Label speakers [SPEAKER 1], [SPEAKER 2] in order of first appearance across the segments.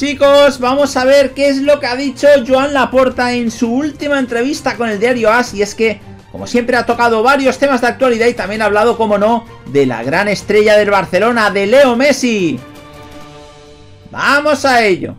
[SPEAKER 1] Chicos, vamos a ver qué es lo que ha dicho Joan Laporta en su última entrevista con el diario AS y es que, como siempre, ha tocado varios temas de actualidad y también ha hablado, como no, de la gran estrella del Barcelona, de Leo Messi. ¡Vamos a ello!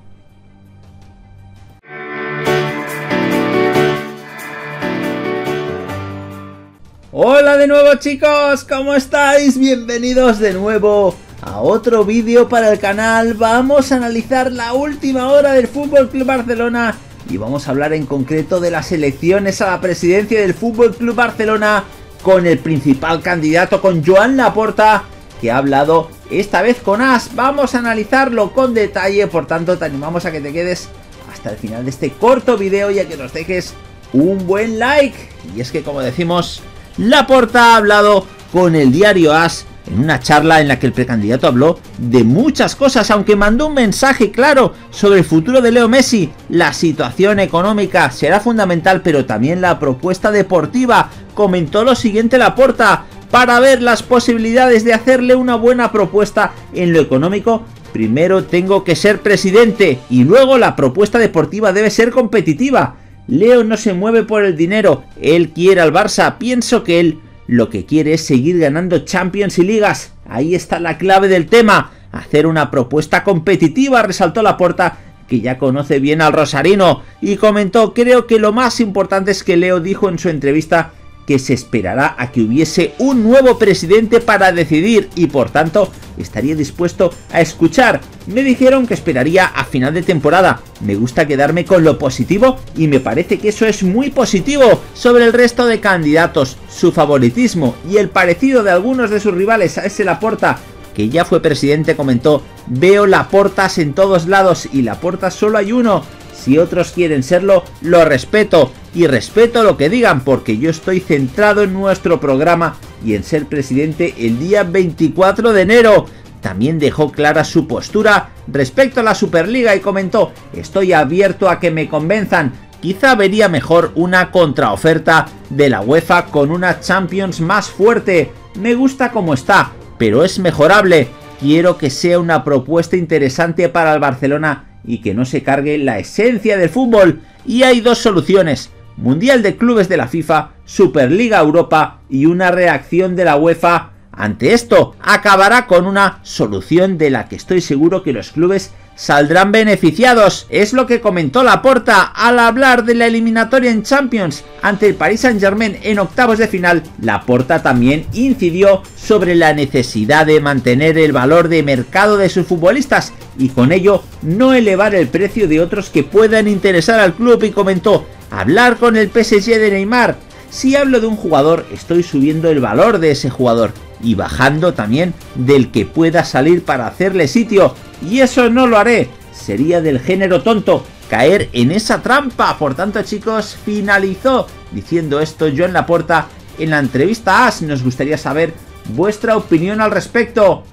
[SPEAKER 1] Hola de nuevo chicos, ¿cómo estáis? Bienvenidos de nuevo a otro vídeo para el canal. Vamos a analizar la última hora del Fútbol Club Barcelona y vamos a hablar en concreto de las elecciones a la presidencia del Fútbol Club Barcelona con el principal candidato, con Joan Laporta, que ha hablado esta vez con As. Vamos a analizarlo con detalle, por tanto te animamos a que te quedes hasta el final de este corto vídeo y a que nos dejes un buen like. Y es que como decimos, Laporta ha hablado con el diario As en una charla en la que el precandidato habló de muchas cosas, aunque mandó un mensaje claro sobre el futuro de Leo Messi. La situación económica será fundamental, pero también la propuesta deportiva. Comentó lo siguiente Laporta, para ver las posibilidades de hacerle una buena propuesta en lo económico, primero tengo que ser presidente y luego la propuesta deportiva debe ser competitiva. Leo no se mueve por el dinero, él quiere al Barça, pienso que él lo que quiere es seguir ganando Champions y ligas. Ahí está la clave del tema. Hacer una propuesta competitiva, resaltó Laporta, que ya conoce bien al Rosarino, y comentó, creo que lo más importante es que Leo dijo en su entrevista que se esperará a que hubiese un nuevo presidente para decidir y por tanto estaría dispuesto a escuchar. Me dijeron que esperaría a final de temporada. Me gusta quedarme con lo positivo y me parece que eso es muy positivo sobre el resto de candidatos. Su favoritismo y el parecido de algunos de sus rivales a ese Laporta que ya fue presidente comentó veo Laportas en todos lados y Laporta solo hay uno si otros quieren serlo, lo respeto y respeto lo que digan porque yo estoy centrado en nuestro programa y en ser presidente el día 24 de enero. También dejó clara su postura respecto a la Superliga y comentó, estoy abierto a que me convenzan, quizá vería mejor una contraoferta de la UEFA con una Champions más fuerte. Me gusta como está, pero es mejorable. Quiero que sea una propuesta interesante para el Barcelona y que no se cargue la esencia del fútbol. Y hay dos soluciones. Mundial de Clubes de la FIFA, Superliga Europa y una reacción de la UEFA. Ante esto, acabará con una solución de la que estoy seguro que los clubes saldrán beneficiados. Es lo que comentó Laporta al hablar de la eliminatoria en Champions ante el Paris Saint Germain en octavos de final. Laporta también incidió sobre la necesidad de mantener el valor de mercado de sus futbolistas y con ello no elevar el precio de otros que puedan interesar al club y comentó hablar con el PSG de Neymar. Si hablo de un jugador estoy subiendo el valor de ese jugador y bajando también del que pueda salir para hacerle sitio. Y eso no lo haré. Sería del género tonto caer en esa trampa. Por tanto, chicos, finalizó diciendo esto yo en la puerta en la entrevista A. Si nos gustaría saber vuestra opinión al respecto.